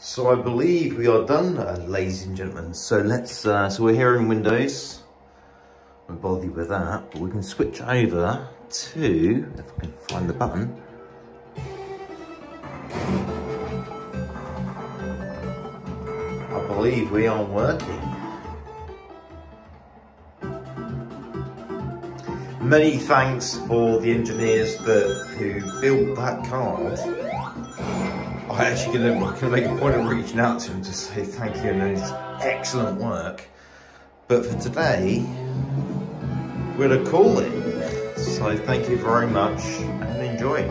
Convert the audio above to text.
So I believe we are done, uh, ladies and gentlemen. So let's, uh, so we're here in Windows. I won't bother you with that, but we can switch over to, if I can find the button. I believe we are working. Many thanks for the engineers that who built that card. I'm actually gonna, gonna make a point of reaching out to him to say thank you and it's excellent work. But for today, we're gonna call it. So thank you very much and enjoy.